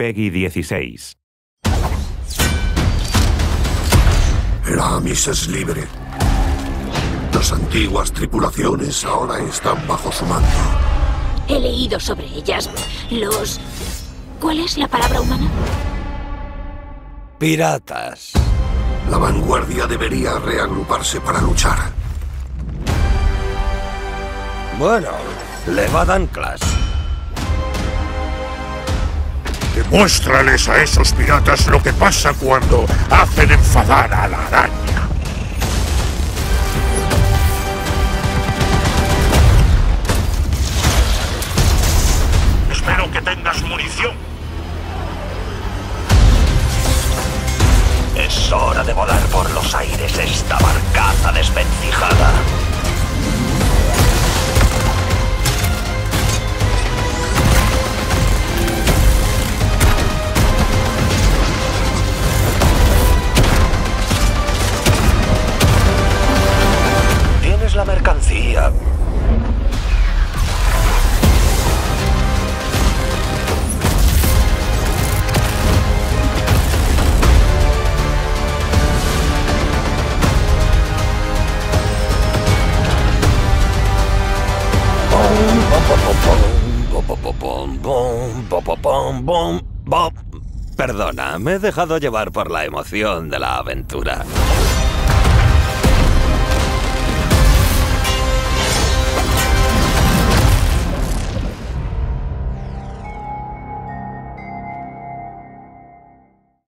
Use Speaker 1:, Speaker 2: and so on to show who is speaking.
Speaker 1: Peggy 16.
Speaker 2: El Amis es libre. Las antiguas tripulaciones ahora están bajo su mando.
Speaker 3: He leído sobre ellas. Los... ¿Cuál es la palabra humana?
Speaker 4: Piratas.
Speaker 2: La vanguardia debería reagruparse para luchar.
Speaker 4: Bueno, levad anclas.
Speaker 2: Demuéstrales a esos piratas lo que pasa cuando hacen enfadar a la araña. Espero que tengas munición.
Speaker 5: Es hora de volar por los aires
Speaker 4: Perdona, me he dejado llevar por la emoción de la aventura.